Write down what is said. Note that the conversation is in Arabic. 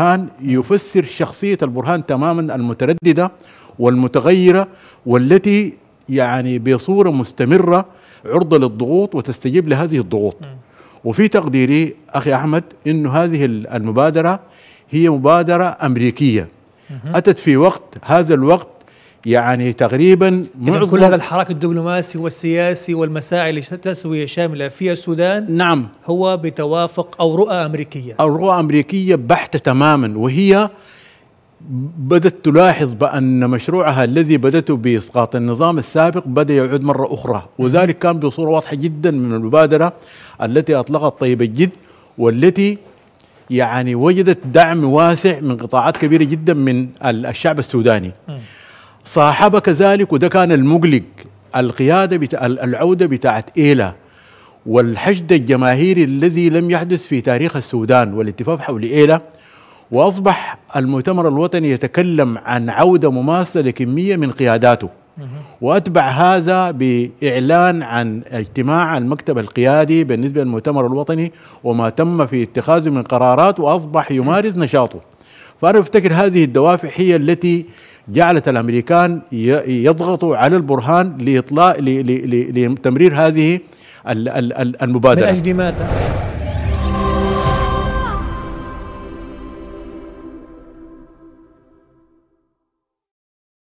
البرهان يفسر شخصية البرهان تماما المترددة والمتغيرة والتي يعني بصورة مستمرة عرضة للضغوط وتستجيب لهذه الضغوط. وفي تقديري أخي أحمد أنه هذه المبادرة هي مبادرة أمريكية. أتت في وقت هذا الوقت يعني تقريبا معظم كل هذا الحراك الدبلوماسي والسياسي والمساعي لتسوية شاملة في السودان نعم. هو بتوافق أو رؤى أمريكية. أو رؤى أمريكية بحتة تماما وهي بدأت تلاحظ بأن مشروعها الذي بدأته بإسقاط النظام السابق بدأ يعود مرة أخرى وذلك كان بصورة واضحة جدا من المبادرة التي أطلقت طيب الجد والتي يعني وجدت دعم واسع من قطاعات كبيرة جدا من الشعب السوداني. صاحب كذلك وده كان المقلق. القيادة بتاع العودة بتاعت إيلا والحشد الجماهيري الذي لم يحدث في تاريخ السودان والاتفاق حول إيلا وأصبح المؤتمر الوطني يتكلم عن عودة مماثلة لكمية من قياداته. وأتبع هذا بإعلان عن اجتماع المكتب القيادي بالنسبة للمؤتمر الوطني وما تم في اتخاذه من قرارات وأصبح يمارس نشاطه. فأنا أفتكر هذه الدوافع هي التي جعلت الأمريكان يضغطوا على البرهان لإطلاق لتمرير هذه المبادرة من أجل ماذا؟